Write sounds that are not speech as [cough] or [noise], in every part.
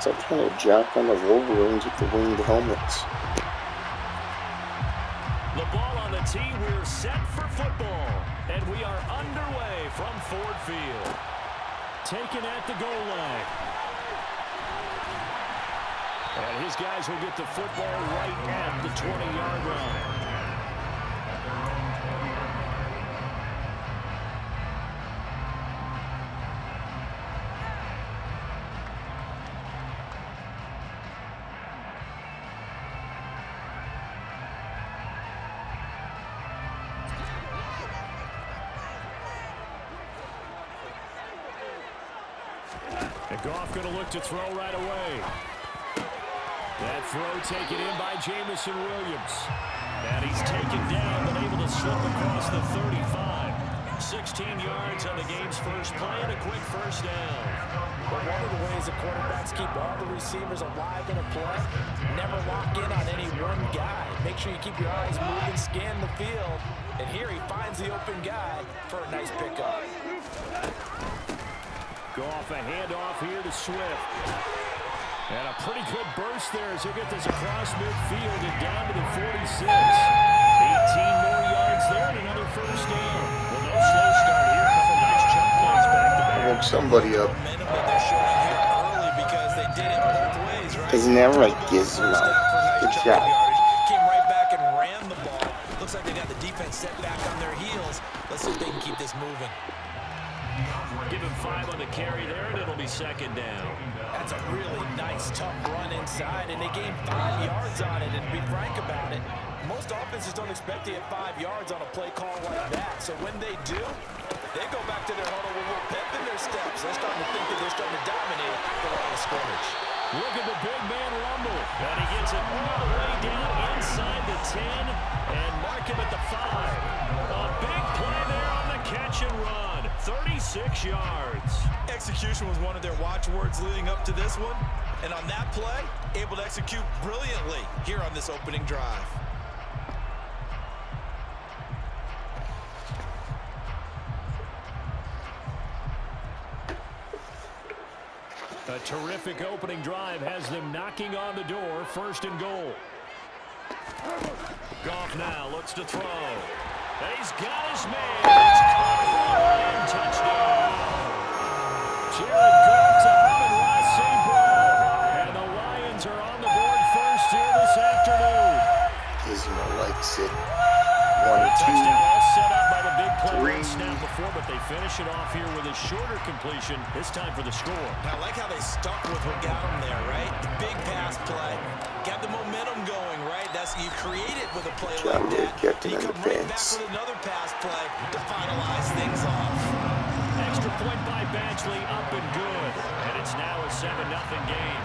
Stop trying to jack on the Wolverines with the winged helmets. The ball on the tee. We're set for football. And we are underway from Ford Field. Taken at the goal line. And his guys will get the football right at the 20-yard line. To throw right away. That throw taken in by Jameson Williams. And he's taken down, but able to slip across the 35. 16 yards on the game's first play and a quick first down. But one of the ways the quarterbacks keep all the receivers alive in a play, never lock in on any one guy. Make sure you keep your eyes moving, scan the field. And here he finds the open guy for a nice pickup. Goff a handoff here to Swift. And a pretty good burst there as he'll get this across midfield and down to the 46. 18 more yards there and another first down. Well, no slow start here. A couple nice chunk plays back to back. Woke somebody up. Momentum that they're showing here early because they did it right? Never a First gizmo. down for a nice Good job. yardage. Came right back and ran the ball. Looks like they got the defense set back on their heels. Let's see if they can keep this moving. Give him five on the carry there, and it'll be second down. That's a really nice, tough run inside, and they gained five yards on it. And to be frank about it, most offenses don't expect to get five yards on a play call like that. So when they do, they go back to their huddle with a little pep in their steps. They're starting to think that they're starting to dominate the line of scrimmage. Look at the big man rumble. And he gets it all the way down inside the 10 and mark him at the 5. On the catch and run. 36 yards. Execution was one of their watchwords leading up to this one. And on that play, able to execute brilliantly here on this opening drive. A terrific opening drive has them knocking on the door. First and goal. Goff now looks to throw. And he's got his man. It's caught for a Lion touchdown. Jared Goff to St. Brown. And the Lions are on the board first here this afternoon. Gizmo likes it. One, two. Play three. run snap before, but they finish it off here with a shorter completion, this time for the score. I like how they stuck with what got them there, right? The big pass play. Got the momentum going, right? That's You create it with a play John like Wick that. getting You come right back with another pass play to finalize things off. Extra point by Badgley, up and good. And it's now a 7-0 game.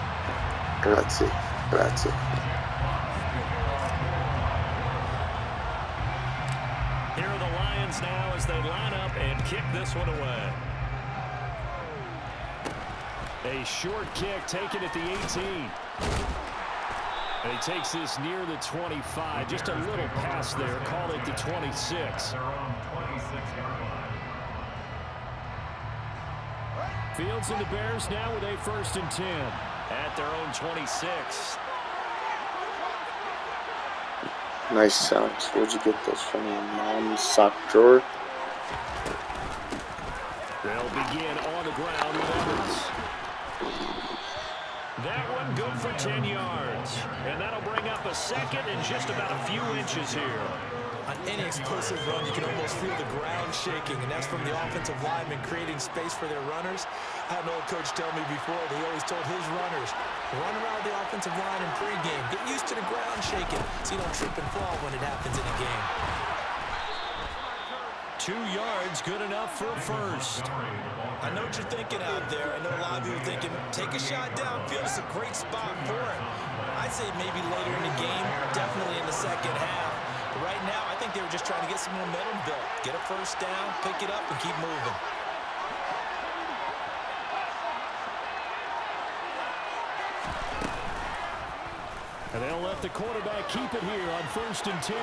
Grazie. Grazie. Now as they line up and kick this one away. A short kick taken at the 18. And he takes this near the 25. Just a little pass there. Call it the 26. Fields and the Bears now with a first and 10 at their own 26. Nice socks. Where'd you get those from? Your mom's sock drawer? They'll begin on the ground with Evans. That one good for 10 yards. And that'll bring up a second and just about a few inches here. On any explosive run, you can almost feel the ground shaking, and that's from the offensive linemen creating space for their runners. I had an old coach tell me before that he always told his runners, run around the offensive line in pregame. Get used to the ground shaking so you don't trip and fall when it happens in a game. Two yards, good enough for a first. I know what you're thinking out there. I know a lot of you are thinking, take a shot downfield. It's a great spot for it. I'd say maybe later in the game, definitely in the second half. But right now, I think they were just trying to get some momentum built. Get a first down, pick it up, and keep moving. And they'll let the quarterback keep it here on first and 10.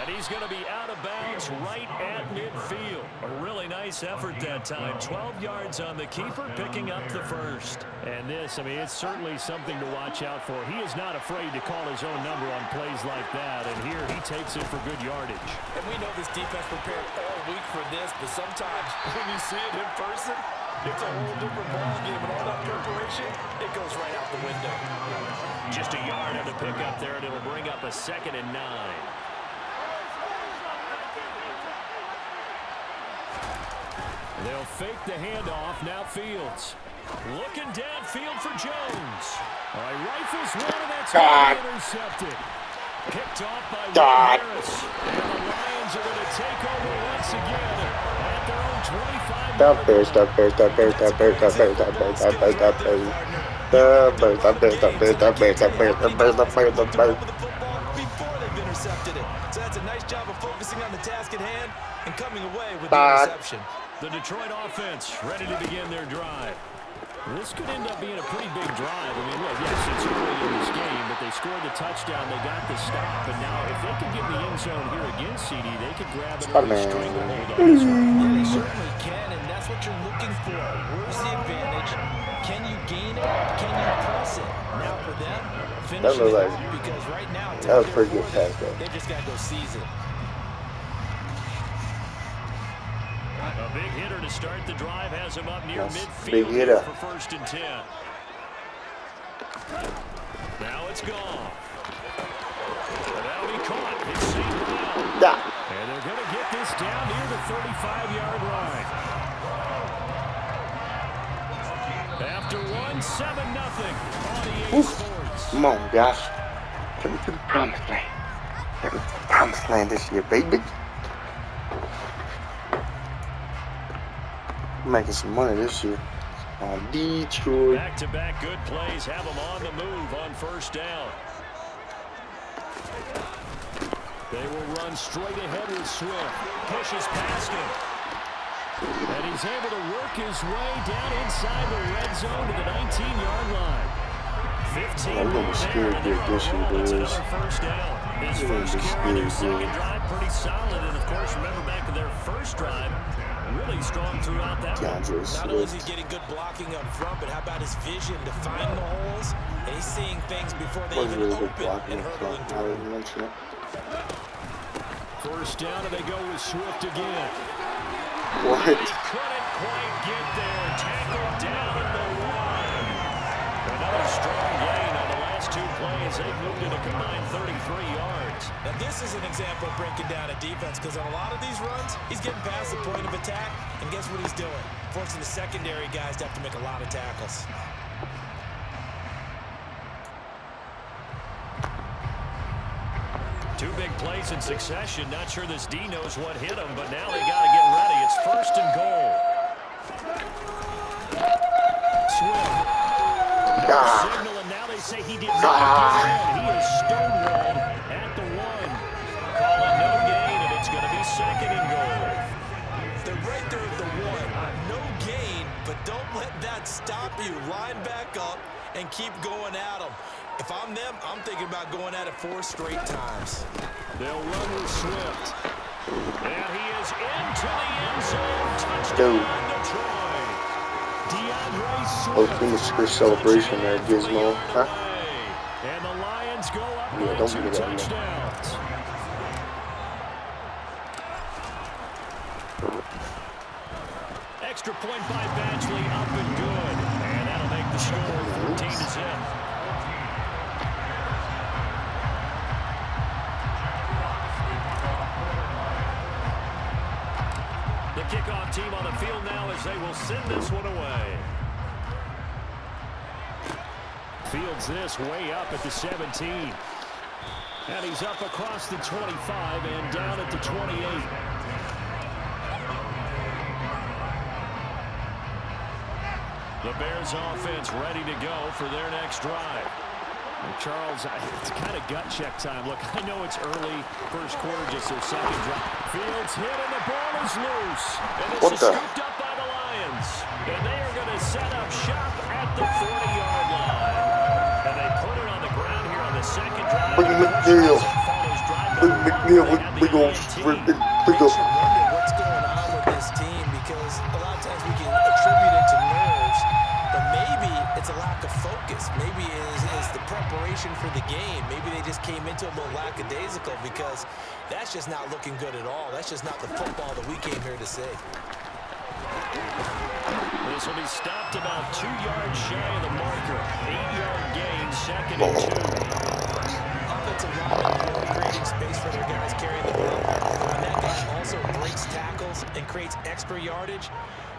And he's going to be out of bounds right at midfield. A really nice effort that time. 12 yards on the keeper, picking up the first. And this, I mean, it's certainly something to watch out for. He is not afraid to call his own number on plays like that, and here he takes it for good yardage. And we know this defense prepared all week for this, but sometimes [laughs] when you see it in person, it's a whole different ballgame, and all that preparation, it goes right out the window. Just a yard on the pickup there, and it'll bring up a second and nine. They'll fake the handoff. Now Fields. Looking downfield for Jones. All right, rifles one, and that's God. intercepted. Picked off by Will God. Harris. And the Lions are going to take over once again at their own 25 Stop Bears, stop Bears, stop Bears, stop Bears, stop Bears, stop Bears, stop Bears, stop Bears. Stop Bears, stop Bears, stop Bears, stop Bears, stop Bears, stop Bears, stop Bears, stop Bears. With the before they've intercepted it. So that's a nice job of focusing on the task at hand and coming away with the interception. The Detroit offense ready to begin their drive. This could end up being a pretty big drive. I mean, look, yes, it's early in this game, they scored the touchdown. They got the stop. And now if they could get in the end zone here against CD, they could grab an early Spider-Man. stranglehold on this one. They certainly can, and that's what you're looking for. Where's the advantage? Can you gain it? Can you press it? Now for them, finish That was it because right now, that was pretty good pass, though. They just got to go seize it. A big hitter to start the drive has him up near Yes, midfield big here hitter. for first and ten. It's gone. That'll be caught. It's St. Brown. Yeah. And they're going to get this down near the 35-yard line. After one, 7 nothing. Come on, guys. Take me to the promised land. Take me to the promised land this year, baby. Making some money this year on Detroit. Back-to-back good plays have them on the move on first down. They will run straight ahead with Swift. Pushes past him. And he's able to work his way down inside the red zone to the 19-yard line. 15 I'm gonna be more scared there, here and this they're year. It's boys. another first down. His first carry, their second drive, pretty solid. And, of course, remember back to their first drive, really strong throughout that. D'Andre Not only is he getting good blocking up front, but how about his vision to find the holes? And he's seeing things before they even really open and hurdling through. didn't mention it. First down, and they go with Swift again. What? He couldn't quite get there. Tackled down at the one. Another strong gain on the last two plays. They've moved it a combined 33 yards. Now, this is an example of breaking down a defense because on a lot of these runs, he's getting past the point of attack, and guess what he's doing? Forcing the secondary guys to have to make a lot of tackles. Two big plays in succession. Not sure this D knows what hit him, but now they got to get ready. It's first and goal. Swift. No Ah. signal, and now they say he did not get in. He is stonewalled stop you. Line back up and keep going at them. If I'm them, I'm thinking about going at it four straight times. They'll run with Swift. And he is into the end zone. Touchdown, Dude. Detroit. D'Andre Oh, Swift. finish this celebration there, Gizmo. Huh? And the Lions go up Yeah, by don't two that, touchdowns. Extra point by Badgley, up and good. And that'll make the score 14 to zip. The kickoff team on the field now as they will send this one away. Fields this way up at the 17. And he's up across the 25 and down at the 28. The Bears offense ready to go for their next drive. Charles, it's kind of gut check time. Look, I know it's early, first quarter, just their second drive. Fields hit and the ball is loose. And this What is the- scooped up by the Lions. And they are going to set up shop at the 40-yard line. And they put it on the ground here on the second drive. Big McNeil. Follows drive Big number one. McNeil, game. Maybe they just came into a little lackadaisical because that's just not looking good at all. That's just not the football that we came here to see. This will be stopped about two yards shy of the marker. Eight-yard gain, second and two. Offensive linemen creating space for their guys carrying the ball. When that guy also breaks tackles and creates extra yardage,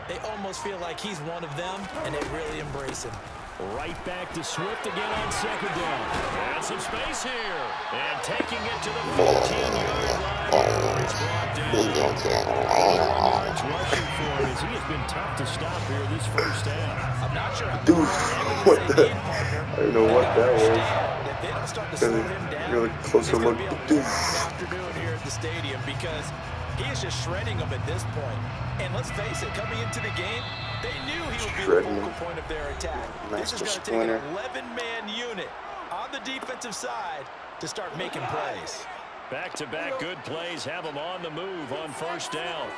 they almost feel like he's one of them, and they really embrace him. Right back to Swift again on second down. And some space here. And taking it to the 15-yard line. Rushing for it as he has been tough to stop here this first half. I'm not sure how Dude, what the-. I don't know what that was. Really- him down, really closer look. Dude. afternoon here at the stadium because he is just shredding them at this point. And let's face it, coming into the game, they knew he would be the Shredding focal them. point of their attack. This is going to take an 11-man unit on the defensive side to start making plays. Back-to-back good plays have them on the move on first down.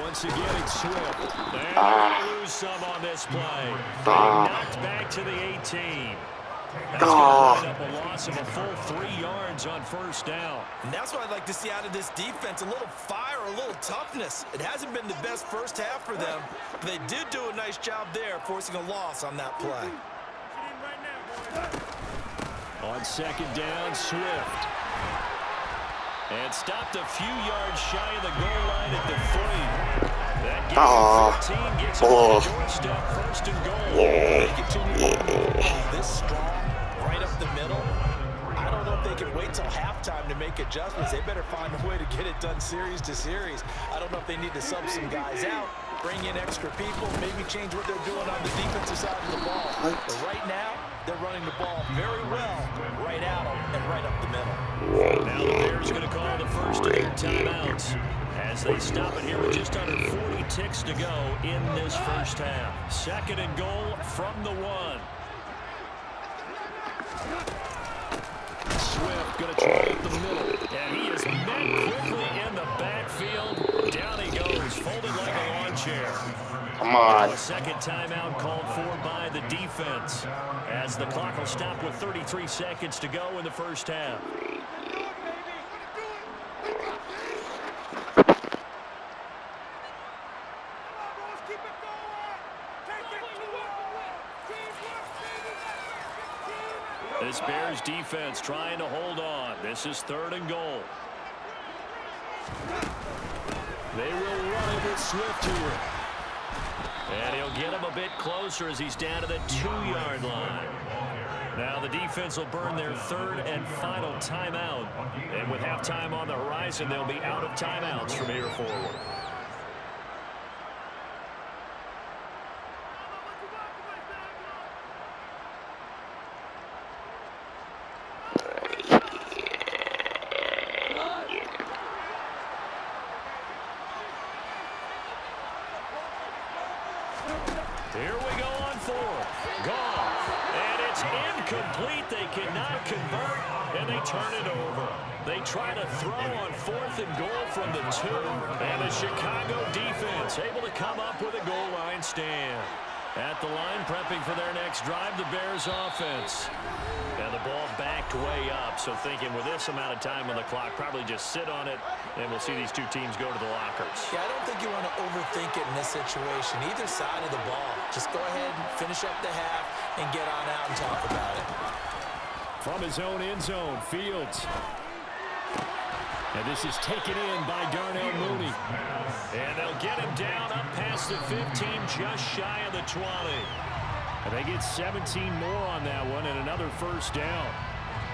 Once again, it's Swift. And they ah. lose some on this play. Being knocked back to the 18. That's going Ah. to wind up a loss of a full three yards on first down. And that's what I'd like to see out of this defense, a little fire, a little toughness. It hasn't been the best first half for them, but they did do a nice job there, forcing a loss on that play. On second down, Swift. And stopped a few yards shy of the goal line at the three. That gives Ah. him 15, gets Oh. to doorstep, first and goal. They continue to be this strong, right up the middle. I don't know if they can wait till halftime to make adjustments. They better find a way to get it done series to series. I don't know if they need to sub some guys out, bring in extra people, maybe change what they're doing on the defensive side of the ball. But right now, they're running the ball very well, right out and right up the middle. Now the Bears going to call the first of their timeouts as they stop it here with just under 40 ticks to go in this first half. Second and goal from the one. Swift going to try up the middle, and he is met quickly in the backfield. Down he goes, folded like a lawn chair. Come on. A second timeout called for by the defense as the clock will stop with 33 seconds to go in the first half. This Bears defense trying to hold on. This is third and goal. They will run it with Swift here. And he'll get him a bit closer as he's down to the two-yard line. Now the defense will burn their third and final timeout. And with halftime on the horizon, they'll be out of timeouts from here forward. Here we go on fourth. Gone. And it's incomplete. They cannot convert, and they turn it over. They try to throw on fourth and goal from the two, and the Chicago defense able to come up with a goal line stand. At the line, prepping for their next drive, the Bears offense. And the ball backed way up, so thinking with this amount of time on the clock, probably just sit on it, and we'll see these two teams go to the lockers. Yeah, I don't think you want to overthink it in this situation. Either side of the ball. Just go ahead and finish up the half and get on out and talk about it. From his own end zone, Fields. And this is taken in by Darnell Mooney. And they'll get him down up past the 15, just shy of the 20. And they get 17 more on that one and another first down.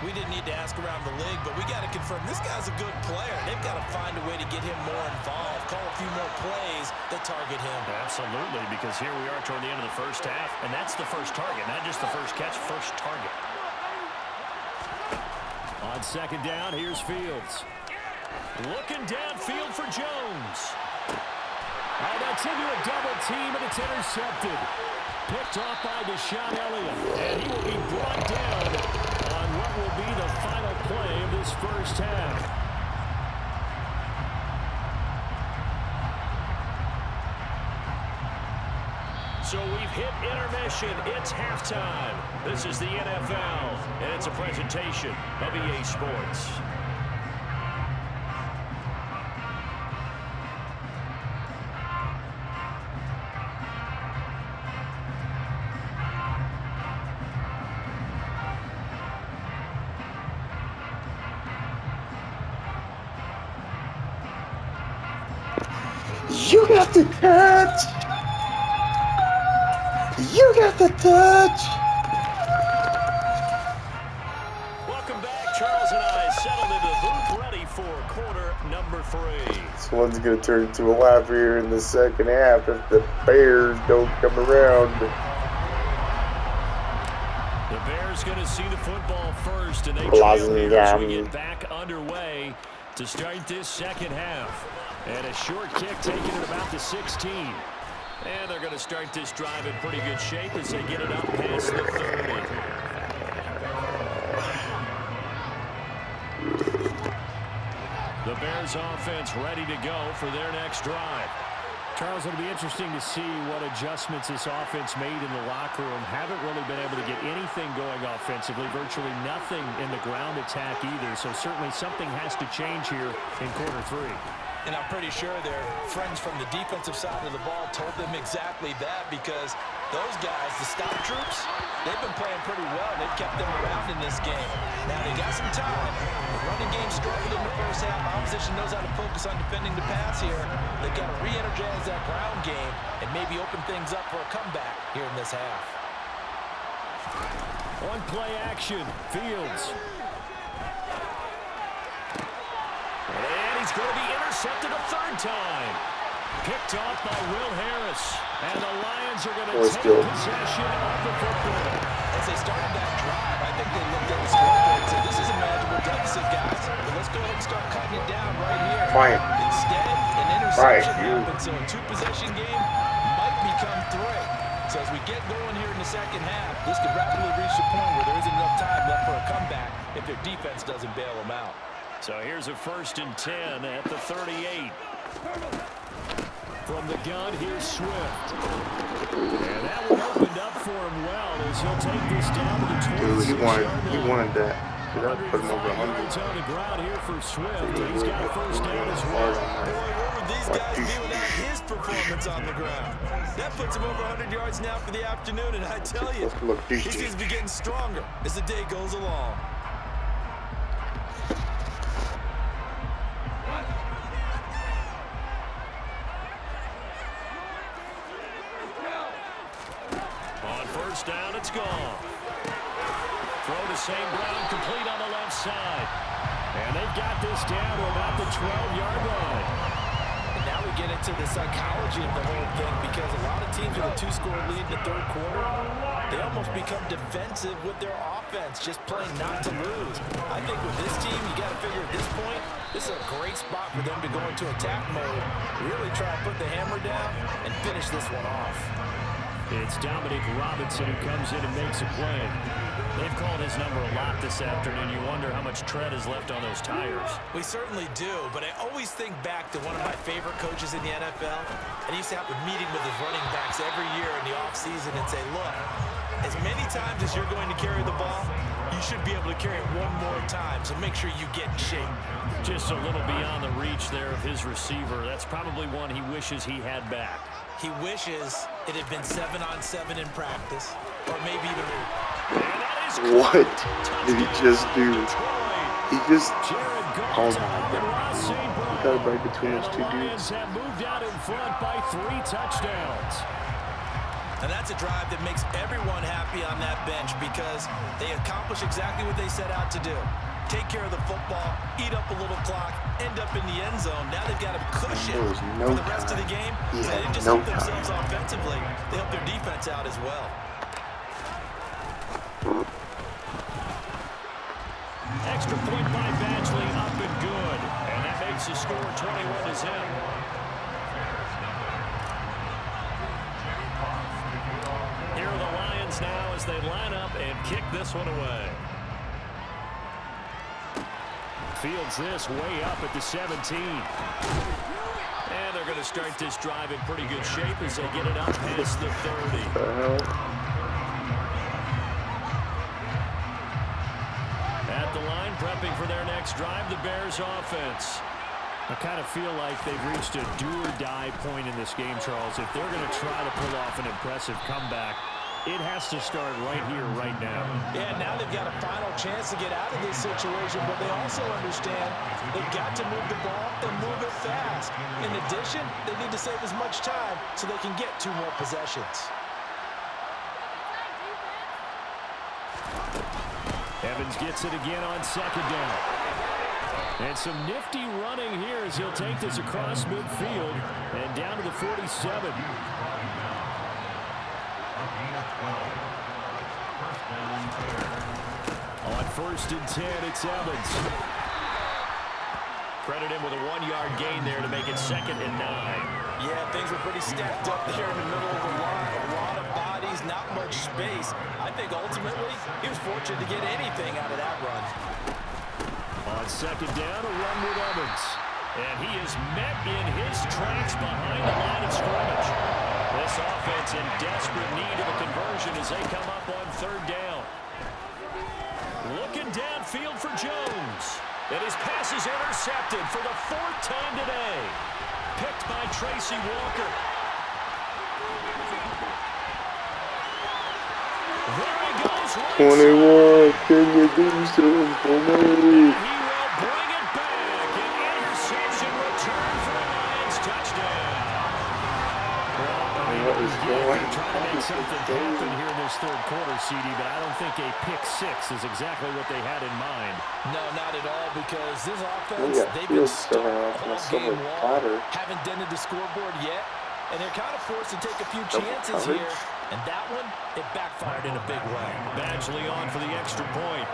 We didn't need to ask around the league, but we got to confirm this guy's a good player. They've got to find a way to get him more involved, call a few more plays that target him. Absolutely, because here we are toward the end of the first half, and that's the first target, not just the first catch, first target. On second down, here's Fields. Looking downfield for Jones. Oh, that's into a double team, and it's intercepted. Picked off by DeShon Elliott, and he will be brought down on what will be the final play of this first half. So we've hit intermission. It's halftime. This is the NFL, and it's a presentation of EA Sports. This one's gonna turn a laugh here in the second half if the Bears don't come around. The Bears going to see the football first, and they trail here as we get back underway to start this second half. And a short kick taken at about the 16. And they're going to start this drive in pretty good shape as they get it up past the 30. The Bears offense ready to go for their next drive. Charles, it'll be interesting to see what adjustments this offense made in the locker room. Haven't really been able to get anything going offensively, virtually nothing in the ground attack either. So certainly something has to change here in quarter three. And I'm pretty sure their friends from the defensive side of the ball told them exactly that because those guys, the stop troops, they've been playing pretty well. They've kept them around in this game. Now, they got some time. Running game struggled in the first half. Opposition knows how to focus on defending the pass here. They've got to re-energize that ground game and maybe open things up for a comeback here in this half. On play action, Fields. And he's going to be intercepted a third time. Picked off by Will Harris. And the Lions are going to take good. possession of the football. As they started that drive, I think they looked at the scoreboard and said, this is a manageable deficit, guys. But let's go ahead and start cutting it down right here. Fine. Instead, an Right, interception you- happened, so a two-possession game might become three. So as we get going here in the second half, this could rapidly reach the point where there isn't enough time left for a comeback if their defense doesn't bail them out. So here's a first and 10 at the 38. From the gun, here's Swift. And that one opened up for him well as he'll take this down to the 26 Dude, he wanted, he wanted that. Dude, I put him over 105 yards 100. on the ground here for Swift. He's got a first down as well. Boy, that. what would these guys these- do without his performance on the ground? That puts him over 100 yards now for the afternoon, and I tell you, Let's he these seems to be getting stronger as the day goes along. First down, it's gone. Throw to St. Brown, complete on the left side. And they've got this down to about the 12-yard line. And now we get into the psychology of the whole thing because a lot of teams with a two-score lead in the third quarter, they almost become defensive with their offense, just playing not to lose. I think with this team, you got to figure at this point, this is a great spot for them to go into attack mode, really try to put the hammer down and finish this one off. It's Dominic Robinson who comes in and makes a play. They've called his number a lot this afternoon. You wonder how much tread is left on those tires. We certainly do, but I always think back to one of my favorite coaches in the NFL, and he used to have a meeting with his running backs every year in the offseason and say, look, as many times as you're going to carry the ball, you should be able to carry it one more time, so make sure you get in shape. Just a little beyond the reach there of his receiver. That's probably one he wishes he had back. He wishes it had been seven on seven in practice, or maybe even And What did he just do? He just, Jared Goff Oh my and God. He got it right between those the two Lions dudes. have moved out in front by three touchdowns. And that's a drive that makes everyone happy on that bench because they accomplish exactly what they set out to do. Take care of the football, eat up a little clock, end up in the end zone. Now they've got a cushion There was no for the rest of the time. game. He So they didn't just no help time. themselves offensively, they helped their defense out as well. Extra point by Badgley, up and good. And that makes the score 21 to zip. Here are the Lions now as they line up and kick this one away. Fields this way up at the 17. And they're going to start this drive in pretty good shape as they get it up past the 30. At the line, prepping for their next drive, the Bears offense. I kind of feel like they've reached a do-or-die point in this game, Charles. If they're going to try to pull off an impressive comeback, it has to start right here, right now. Yeah, now they've got a final chance to get out of this situation, but they also understand they've got to move the ball and move it fast. In addition, they need to save as much time so they can get two more possessions. Evans gets it again on second down. And some nifty running here as he'll take this across midfield and down to the 47. On first and 10, it's Evans. Credit him with a one-yard gain there to make it second and nine. Yeah, things were pretty stacked up there in the middle of the line. A lot of bodies, not much space. I think ultimately he was fortunate to get anything out of that run. On second down, a run with Evans. And he is met in his tracks behind the line of scrimmage. This offense in desperate need of a conversion as they come up on third down. Looking downfield for Jones. And his pass is intercepted for the fourth time today. Picked by Tracy Walker. There he goes. Right 21, can you do something for me? Happen here in this third quarter, CD, but I don't think a pick six is exactly what they had in mind. No, not at all, because this offense, Yeah, they've been so stuck all game long, haven't dented the scoreboard yet, and they're kind of forced to take a few chances coverage. here, and that one, it backfired in a big way. Badgley on for the extra point.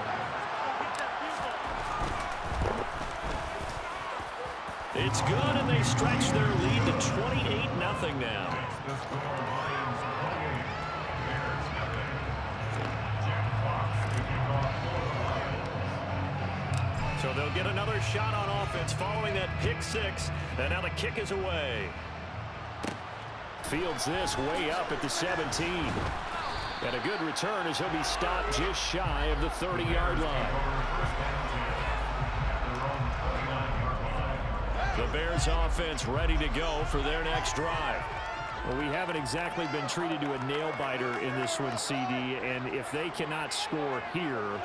It's good, and they stretch their lead to 28-0 now. Get another shot on offense following that pick six. And now the kick is away. Fields this way up at the 17. And a good return as he'll be stopped just shy of the 30-yard line. The Bears offense ready to go for their next drive. Well, we haven't exactly been treated to a nail-biter in this one, CD, and if they cannot score here,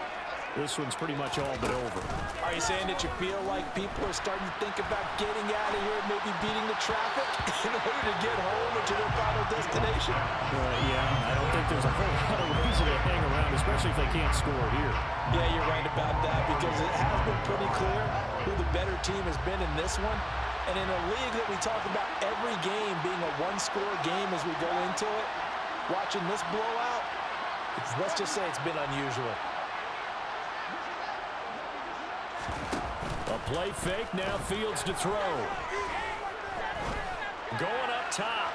this one's pretty much all but over. Are you saying that you feel like people are starting to think about getting out of here, maybe beating the traffic [laughs] in order to get home or to their final destination? Uh, yeah, I don't think there's a whole lot of reason to hang around, especially if they can't score here. Yeah, you're right about that because it has been pretty clear who the better team has been in this one. And in a league that we talk about every game being a one-score game as we go into it, watching this blowout, let's just say it's been unusual. Play fake, now Fields to throw. Going up top.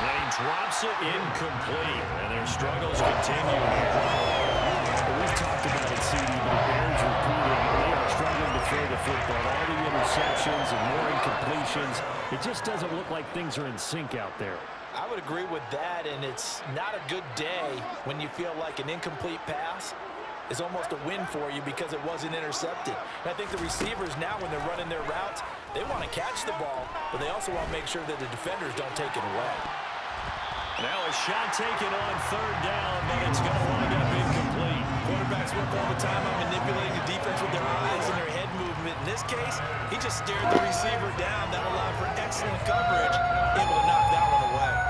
And he drops it incomplete. And their struggles continue. We've talked about it, CD, but Bears repeating. They are struggling to throw the football. All the interceptions and more incompletions. It just doesn't look like things are in sync out there. I would agree with that, and it's not a good day when you feel like an incomplete pass is almost a win for you because it wasn't intercepted. And I think the receivers now, when they're running their routes, they want to catch the ball, but they also want to make sure that the defenders don't take it away. Now a shot taken on third down, but it's going to wind up incomplete. Quarterbacks work all the time on manipulating the defense with their eyes and their head movement. In this case, he just stared the receiver down. That allowed for excellent coverage, able to knock that one away.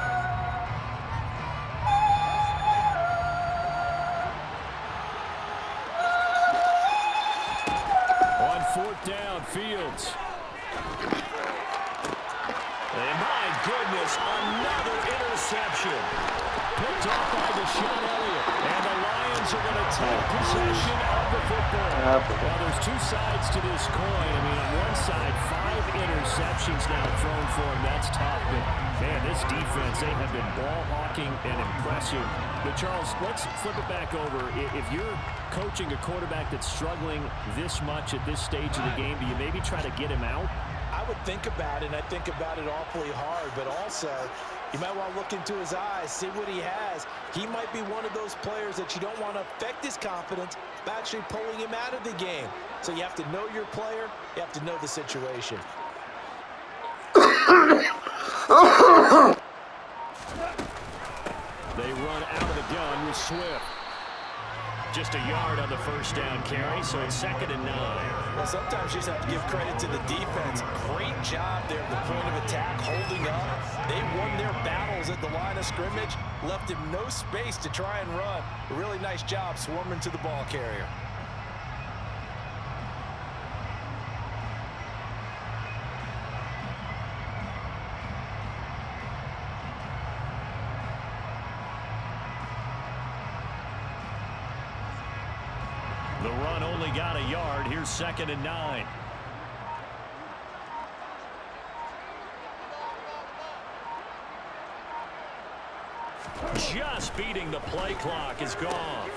Fourth Fields. And my goodness, another interception. Picked off by DeShon Elliott. And the Lions are going to take possession of the football. Uh, well, there's two sides to this coin. I mean, on one side, five interceptions now thrown for him. That's tough. But, man, this defense, they have been ball hawking and impressive. But, Charles, let's flip it back over. If you're coaching a quarterback that's struggling this much at this stage of the game, do you maybe try to get him out? I would think about it, and I think about it awfully hard, but also you might want to look into his eyes, see what he has. He might be one of those players that you don't want to affect his confidence by actually pulling him out of the game. So you have to know your player. You have to know the situation. They run out of the gun with Swift. Just a yard on the first down carry, so it's second and nine. Well, sometimes you just have to give credit to the defense. Great job there at the point of attack, holding up. They won their battles at the line of scrimmage, left him no space to try and run. Really nice job swarming to the ball carrier. Here's second and nine. Just beating the play clock is gone.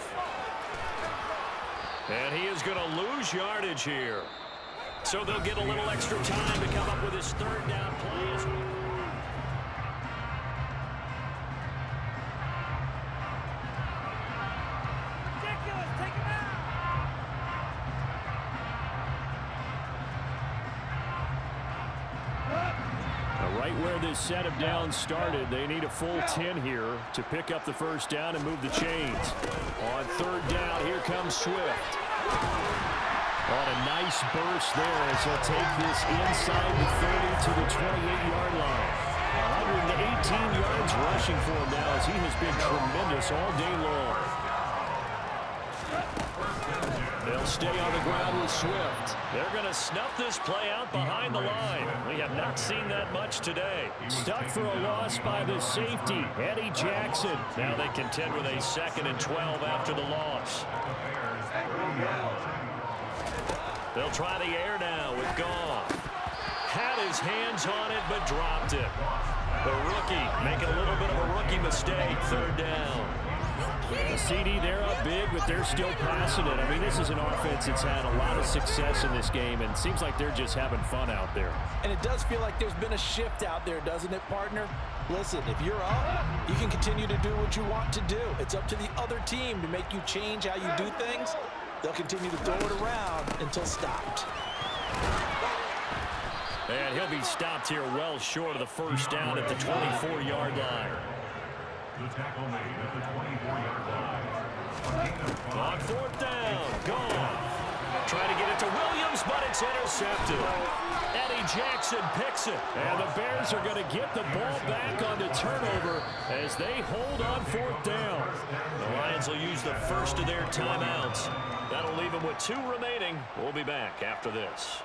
And he is going to lose yardage here. So they'll get a little extra time to come up with his third down play. Set of downs started, they need a full 10 here to pick up the first down and move the chains. On third down, here comes Swift. On a nice burst there as he'll take this inside the 30 to the 28-yard line. 118 yards rushing for him now as he has been tremendous all day long. They'll stay on the ground with Swift. They're going to snuff this play out behind the line. We have not seen that much today. Stuck for a loss by the safety, Eddie Jackson. Now they contend with a second and 12 after the loss. They'll try the air now with Goff. Had his hands on it, but dropped it. The rookie making a little bit of a rookie mistake. Third down. The CD, they're up big, but they're still passing it. I mean, this is an offense that's had a lot of success in this game, and it seems like they're just having fun out there. And it does feel like there's been a shift out there, doesn't it, partner? Listen, if you're up, you can continue to do what you want to do. It's up to the other team to make you change how you do things. They'll continue to throw it around until stopped. And he'll be stopped here well short of the first down at the 24-yard line. The tackle made at the 24-yard line. On fourth down, gone. Trying to get it to Williams, but it's intercepted. Eddie Jackson picks it. And the Bears are going to get the ball back on the turnover as they hold on fourth down. The Lions will use the first of their timeouts. That'll leave them with two remaining. We'll be back after this.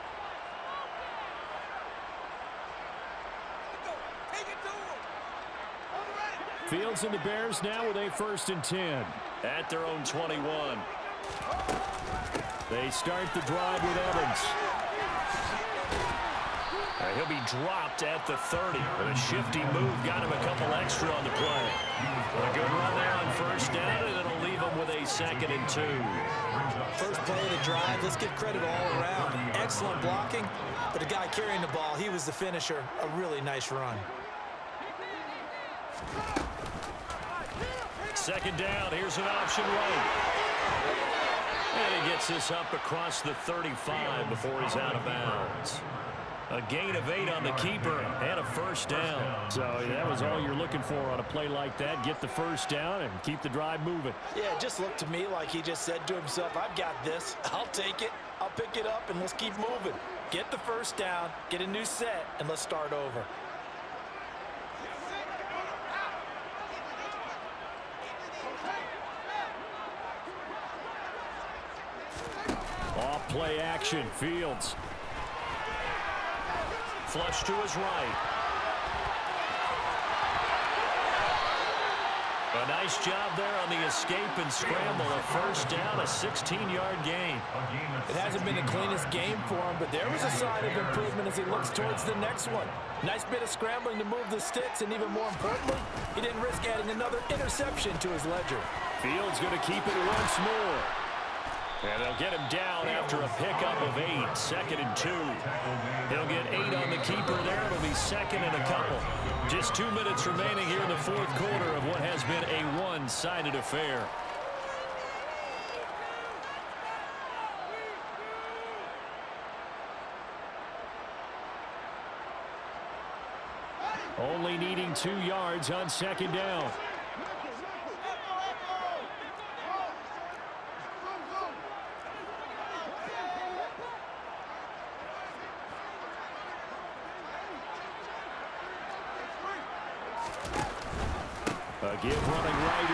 Fields and the Bears now with a first and 10 at their own 21. They start the drive with Evans. He'll be dropped at the 30. But a shifty move got him a couple extra on the play. A good run there on first down, and it'll leave him with a second and two. First play of the drive, let's give credit all around. Excellent blocking, but the guy carrying the ball, he was the finisher. A really nice run. Second down, here's an option right. And he gets this up across the 35 before he's out of bounds. A gain of eight on the keeper and a first down. So that was all you're looking for on a play like that. Get the first down and keep the drive moving. Yeah, it just looked to me like he just said to himself, I've got this. I'll take it. I'll pick it up, and let's keep moving. Get the first down, get a new set, and let's start over. Play action, Fields. Flush to his right. A nice job there on the escape and scramble. A first down, a 16-yard gain. It hasn't been the cleanest game for him, but there was a sign of improvement as he looks towards the next one. Nice bit of scrambling to move the sticks, and even more importantly, he didn't risk adding another interception to his ledger. Fields going to keep it once more. And they'll get him down after a pickup of eight, second and two. He'll get eight on the keeper there. It'll be second and a couple. Just two minutes remaining here in the fourth quarter of what has been a one-sided affair. Only needing two yards on second down. A give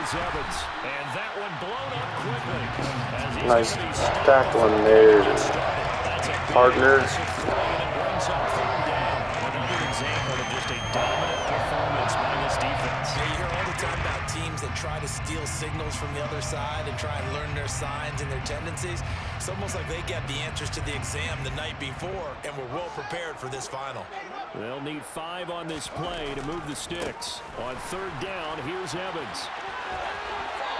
running is Evans. And that one blown up quickly. Nice gonna be stopped tackling there, That's a big partner. aggressive play, and it brings up third down. Another example of just a dominant performance by this defense. Yeah, you hear all the time about teams that try to steal signals from the other side and try and learn their signs and their tendencies. It's almost like they got the answers to the exam the night before and were well prepared for this final. They'll need five on this play to move the sticks. On third down, here's Evans.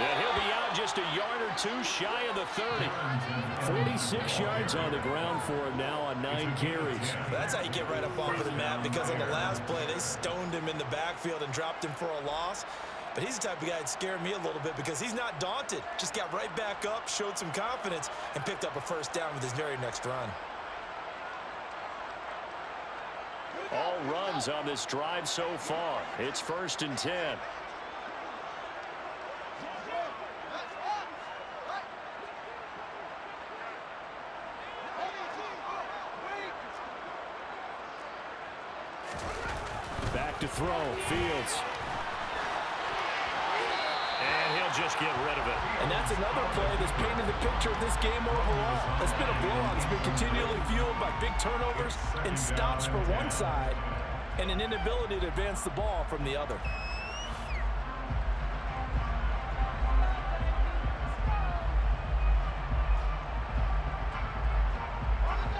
And he'll be out just a yard or two shy of the 30. 46 yards on the ground for him now on nine carries. That's how you get right up off of the mat because on the last play, they stoned him in the backfield and dropped him for a loss. But he's the type of guy that scared me a little bit because he's not daunted. Just got right back up, showed some confidence, and picked up a first down with his very next run. All runs on this drive so far. It's first and 10. Back to throw. Fields. And he'll just get rid of it. And that's another play that's painted the picture of this game overall. It's been a blowout. It's been continually fueled by big turnovers and stops for one side and an inability to advance the ball from the other.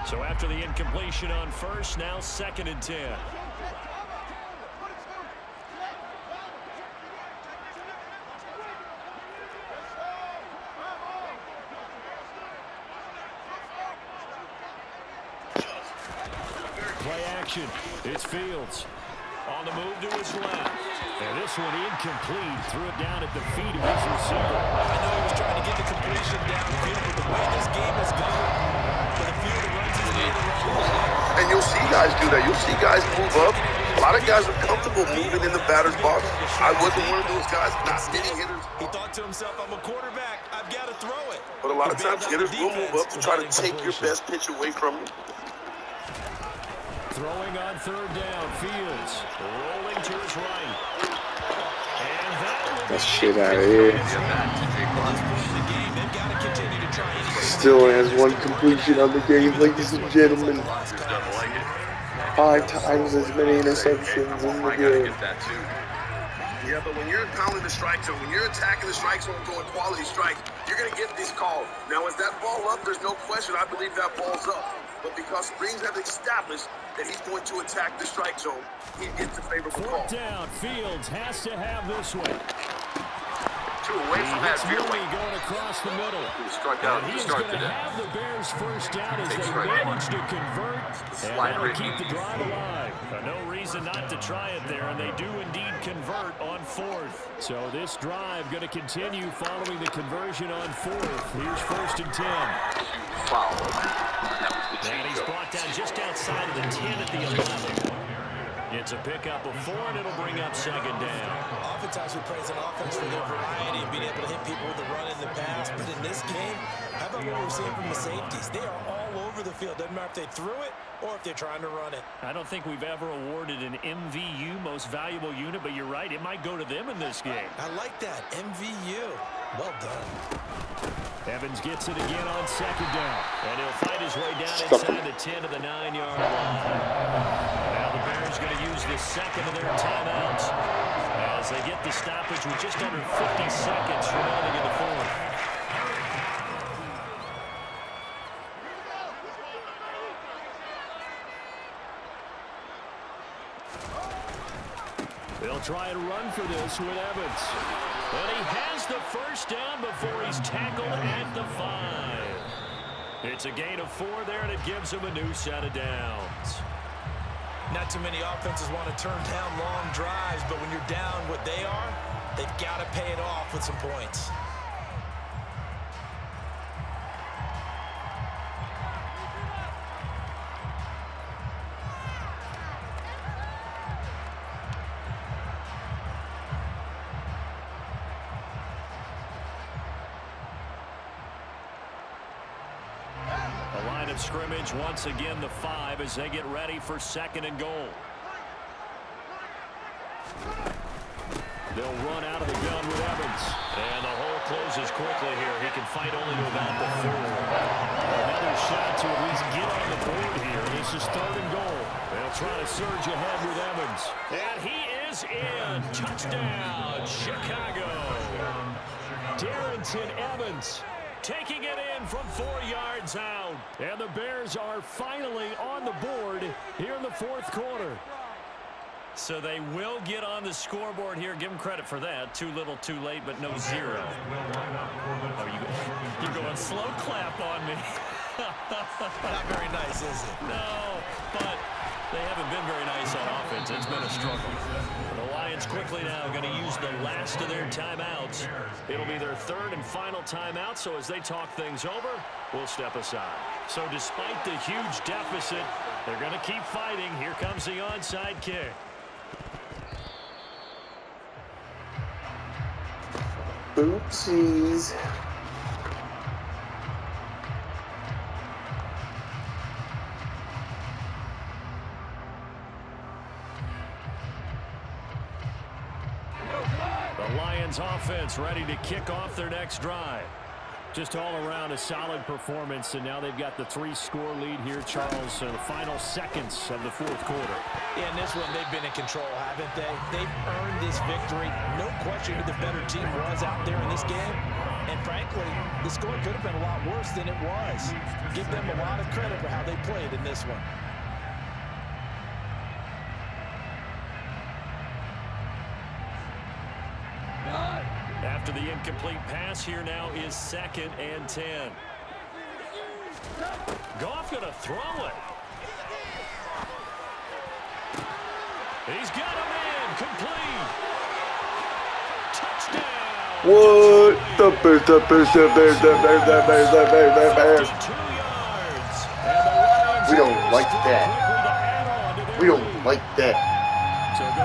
So after the incompletion on first, now second and 10. Play. It's Fields. On the move to his left. And this one incomplete. Threw it down at the feet of his receiver. I know he was trying to get the completion downfield, but the way this game has gone, with a few of the runs he's made around And you'll see guys do that. You'll see guys move up. A lot of guys are comfortable moving in the batter's box. I wasn't one of those guys. Not many hitters. He thought to himself, I'm a quarterback. I've got to throw it. But a lot of times out hitters will move up to try to take your best pitch away from you. Throwing on third down, Fields rolling to his right. And that will shit out of here. At this point in the game, they've got to continue to try anything. Still has one completion on the game, ladies and gentlemen. Five times as many interceptions in the game. Yeah, but when you're pounding the strike zone, when you're attacking the strike zone, going quality strike, you're going to get these calls. Now, is that ball up? There's no question. I believe that ball's up. But because Springs has established that he's going to attack the strike zone, he gets a favorable call. fourth down. Fields has to have this one. Two away He hits Mooney going across the middle. Struck And he is going to have the Bears first down as they manage to convert. And Slide that'll keep the drive alive. No reason not to try it there, and they do indeed convert on fourth. So this drive going to continue following the conversion on fourth. Here's first and 10. And he's brought down just outside of the 10 at the 11. It's a pickup of four, and it'll bring up second down. Oftentimes we praise an offense for their variety and being able to hit people with the run and the pass. But in this game, how about what we're seeing from the safeties? They are all over the field. Doesn't matter if they threw it or if they're trying to run it. I don't think we've ever awarded an MVU, most valuable unit, but you're right, it might go to them in this game. I like that. MVU. Well done. Evans gets it again on second down, and he'll fight his way down Stop inside the 10 of the 9-yard line. Now the Bears are going to use the second of their timeouts as they get the stoppage with just under 50 seconds remaining in the fourth. They'll try and run for this with Evans. And he has the first down before he's tackled at the five. It's a gain of four there, and it gives them a new set of downs. Not too many offenses want to turn down long drives, but when you're down what they are, they've got to pay it off with some points. Once again the five as they get ready for second and goal. They'll run out of the gun with Evans. And the hole closes quickly here. He can fight only to about the four. Another shot to at least get on the board here. This is third and goal. They'll try to surge ahead with Evans. And he is in. Touchdown, Chicago. Darrynton Evans taking it in from four yards out. And the Bears are finally on the board here in the fourth quarter. So they will get on the scoreboard here. Give them credit for that. Too little, too late, but no zero. Oh, you, you're going slow clap on me. [laughs] Not very nice, is it? No, but they haven't been very nice on offense. It's been a struggle. Now going to use the last of their timeouts. It'll be their third and final timeout, so as they talk things over, we'll step aside. So despite the huge deficit, they're going to keep fighting. Here comes the onside kick. Oopsies. Offense ready to kick off their next drive. Just all around a solid performance, and now they've got the three-score lead here, Charles, so the final seconds of the fourth quarter. Yeah, in this one, they've been in control, haven't they? They've earned this victory. No question who the better team was out there in this game. And frankly, the score could have been a lot worse than it was. Give them a lot of credit for how they played in this one. After the incomplete pass here now is second and 10. Goff going to throw it. He's got him in. Complete. Touchdown. What? The Bears, the Bears, the Bears, the Bears, the Bears, the Bears, the Bears. We don't like that. We don't like that.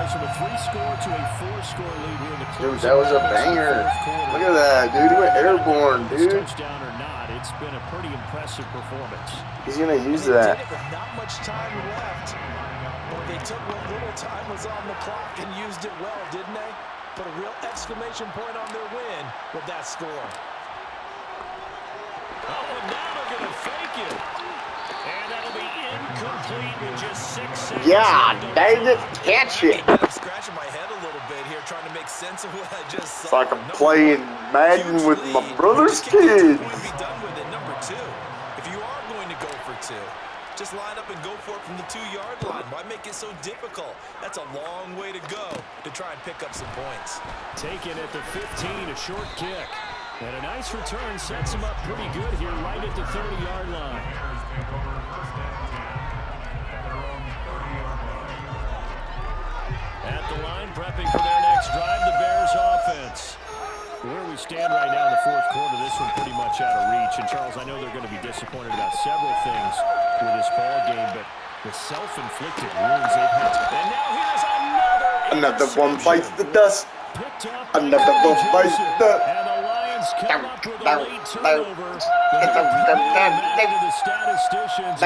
Goes from a three-score to a four-score lead here in the Dude, that was a banger. Look at that, dude. He went airborne, dude. Touchdown or not, it's been a pretty impressive performance. He's gonna use that. Not much time left. But they took what little time was on the clock and used it well, didn't they? Put a real exclamation point on their win with that score. Oh, and now they're going to fake it. And Yeah, dang it, catch it. [laughs] I'm scratching my head a little bit here, trying to make sense of what I just saw. It's like I'm playing Madden with my brother's kids. Be done with it. Number two, if you are going to go for two, just line up and go for it from the two-yard line. Why make it so difficult? That's a long way to go to try and pick up some points. Taken at the 15, a short kick. And a nice return sets him up pretty good here right at the 30-yard line. At the line, prepping for their next drive, the Bears offense. Where we stand right now in the fourth quarter, this one pretty much out of reach. And, Charles, I know they're going to be disappointed about several things with this ball game, but the self-inflicted wounds they've had. And now here's another Another one bites the dust. Another one bites the And the Lions come up with a late turnover. The statisticians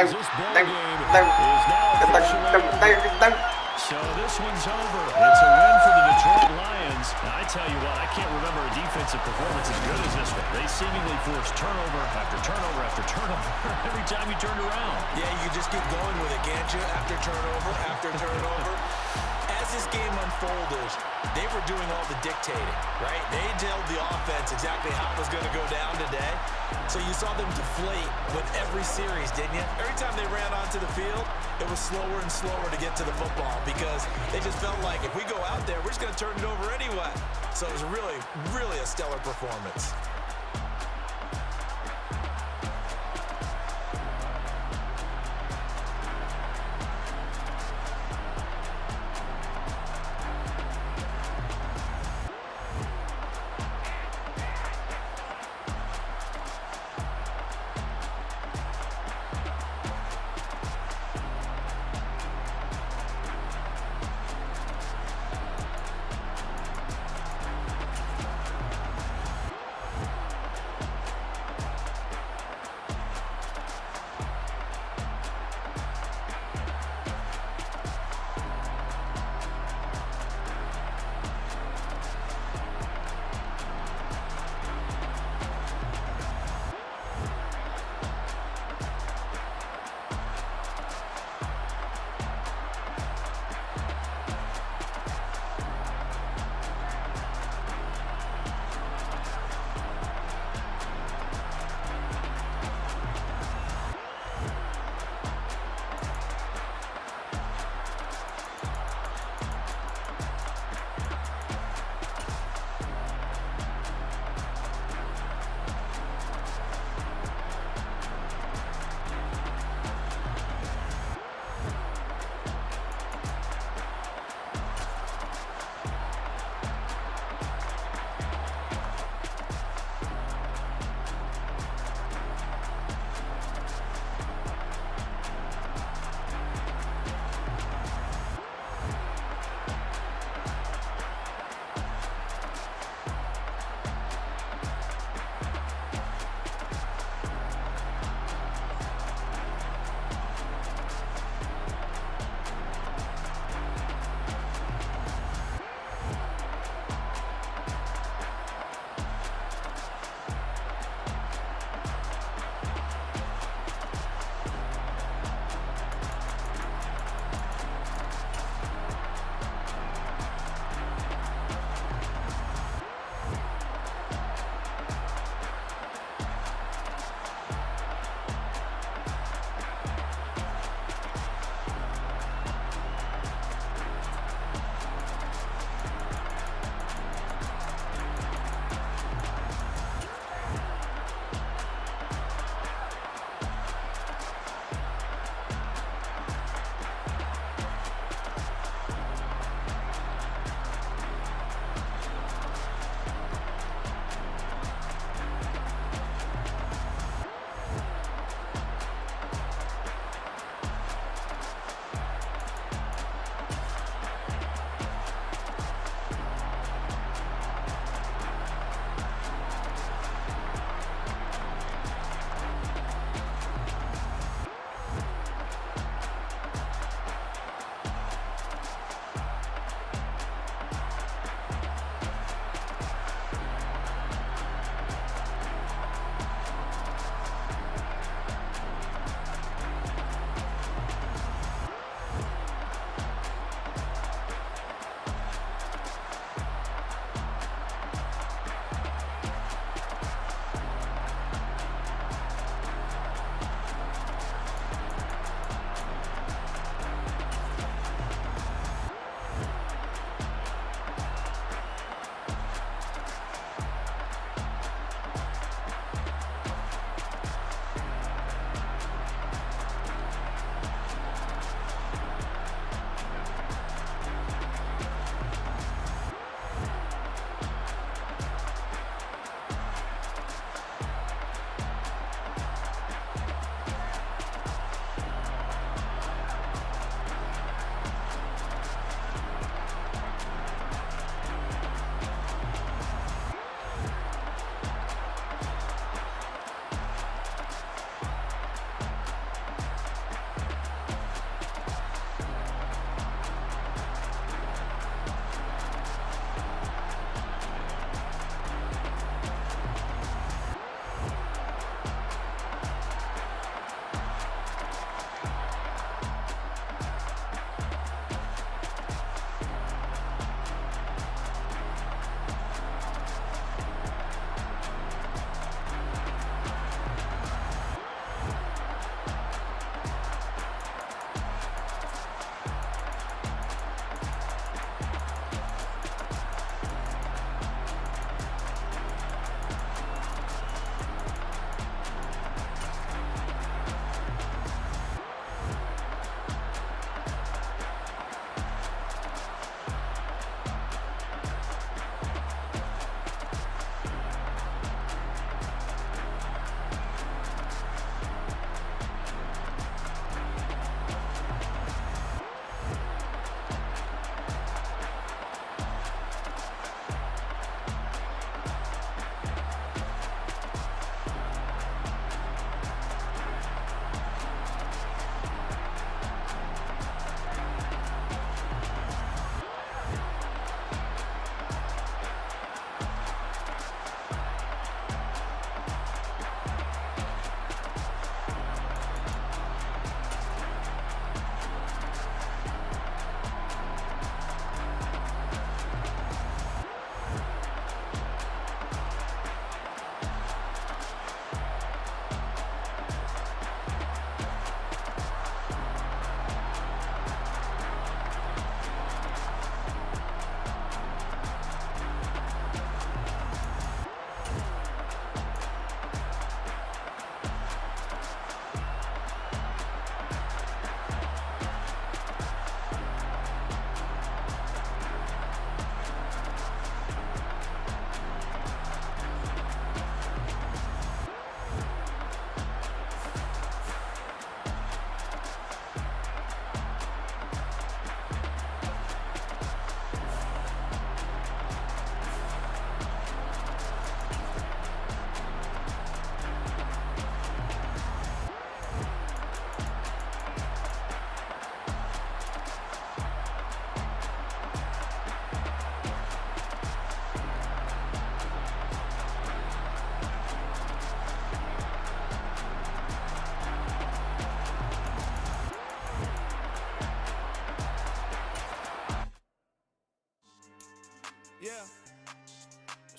so this one's over. It's a win for the Detroit Lions. And I tell you what, I can't remember a defensive performance as good as this one. They seemingly forced turnover after turnover after turnover [laughs] every time you turned around. Yeah, you just keep going with it, can't you? After turnover, after turnover. As this game unfolded, they were doing all the dictating, right? They told the offense exactly how it was going to go down today. So you saw them deflate with every series, didn't you? Every time they ran onto the field, it was slower and slower to get to the football because they just felt like if we go out there, we're just going to turn it over anyway. So it was really, really a stellar performance.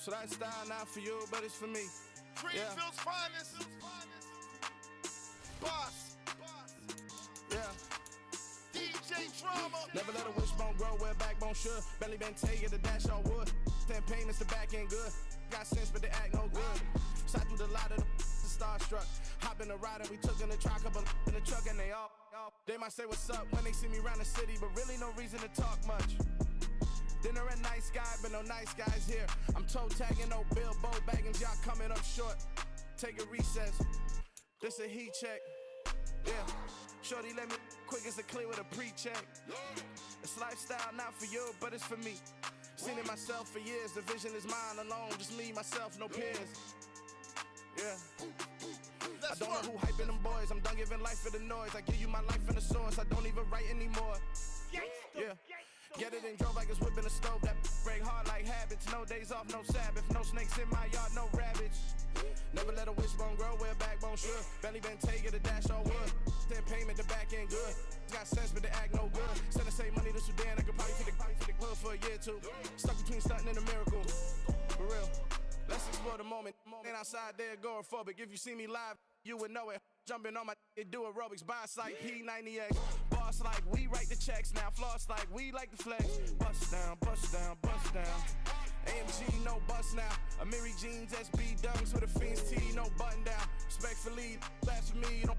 So that style not for you, but it's for me. Greenfield's finest. Boss. Yeah. DJ Drama. Never let a wishbone grow where a backbone should. Belly been taking the dash all wood. Ten payments, the back end good. Got sense, but the act no good. Shot through the lot of the [laughs] starstruck. Hop in the ride and we took in the truck, couple in the truck and they all, all. They might say what's up when they see me around the city, but really no reason to talk much. Dinner at nice guy, but no nice guys here. I'm toe tagging, no Bilbo bagging, y'all coming up short. Take a recess. This a heat check. Yeah. Shorty let me quick as a clear with a pre-check. It's lifestyle not for you, but it's for me. Seen it myself for years. The vision is mine alone, just me, myself, no peers. Yeah. I don't know who hyping them boys. I'm done giving life for the noise. I give you my life in the source. I don't even write anymore. Yeah. Get it and drove like it's whipping a stove. That break hard like habits. No days off, no Sabbath. No snakes in my yard, no rabbits. Never let a wishbone grow where a backbone should. Belly been taking the dash all wood. Then payment, the back end good. Got sense, but the act no good. Send the same money to Sudan. I could probably feed the, probably the hood for a year or two. Stuck between stunting and a miracle. For real. Let's explore the moment. Ain't outside there agoraphobic. If you see me live, you would know it. Jumping on my [laughs] it do aerobics, boss like P90X. Boss like we write the checks now. Floss like we like the flex. Bust down, bust down, bust down. AMG, no bust now. Amiri jeans, SB dunks with a fiend's T, no button down. Respectfully, that's for me, you don't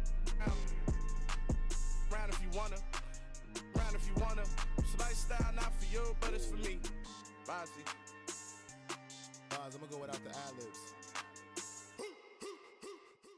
round if you wanna. Round if you wanna. It's lifestyle, not for you, but it's for me. Bossy. Bars, I'm gonna go without the ad libs.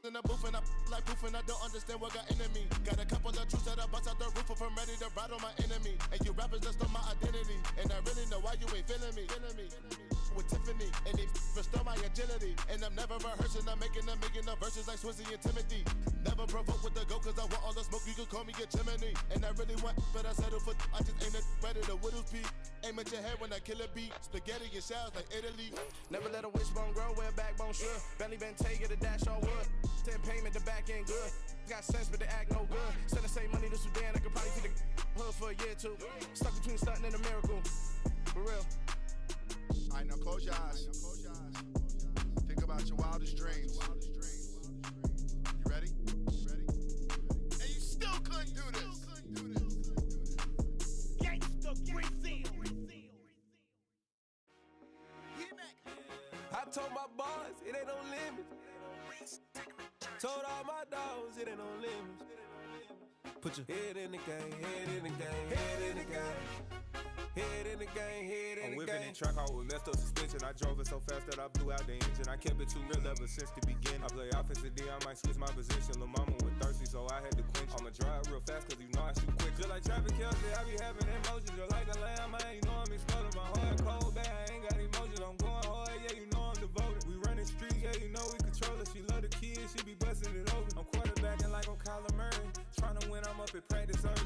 In the booth and I like poof and I don't understand what got into me. Got a couple of truths that I bust out the roof if I'm ready to ride on my enemy. And you rappers just stole my identity. And I really know why you ain't feeling me. Feeling me. With Tiffany, and they restore my agility. And I'm never rehearsing, I'm making them making the verses like Swizzy and Timothy. Never provoke with the go, cause I want all the smoke, you call me a chimney. And I really want, but I settle for, I just ain't it ready to whittles peak. Aim at your head when I kill a beat. Spaghetti and shells like Italy. Never let a wishbone grow where a backbone should. Belly been taking the dash all wood. Ten payment, the back end good. Got sense, but the act no good. Send the same money to Sudan, I could probably feed the hood for a year or two. Stuck between stunting and a miracle. For real. All right, now close your eyes. Think about your wildest dreams. You ready? Ready? And you still couldn't do this. I told my boys it ain't no limits. Told all my dogs it ain't no limits. Put your head in the game, head in the game, head in the game. Head in the game, head in I'm the game. I'm whipping track out with messed up suspension. I drove it so fast that I blew out the engine. I kept it too real ever since the beginning. I play offensive D, I might switch my position. Lil' mama was thirsty, so I had to quench. I'ma drive real fast, cause you know I shoot quick. Just like Travis Kelce, I be having emotions. Just like a lamb, I ain't know I'm exploding. My heart cold, bad, I ain't got emotions. I'm going hard, yeah, you know I'm devoted. We running streets, yeah, you know we control it. She love the kids, she be busting it over. I'm quarterbacking like I'm Kyler Murray. Trying to win, I'm up at practice early.